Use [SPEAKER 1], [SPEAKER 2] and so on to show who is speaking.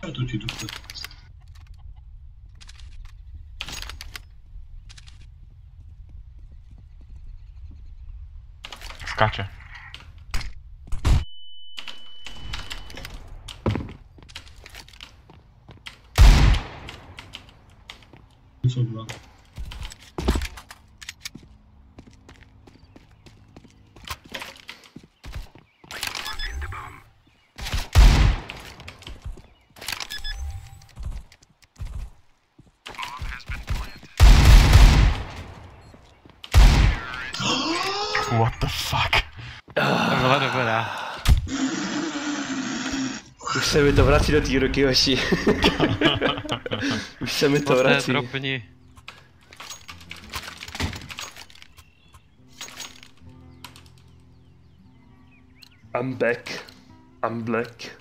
[SPEAKER 1] Co tu ci tu
[SPEAKER 2] Skacze.
[SPEAKER 1] co dwa?
[SPEAKER 2] What the fuck?
[SPEAKER 3] To byla
[SPEAKER 4] dobrá. Už se mi to vrací do té ruky, hoši. Už
[SPEAKER 3] se mi
[SPEAKER 4] to
[SPEAKER 3] vrací. Drobni.
[SPEAKER 4] I'm back. I'm black.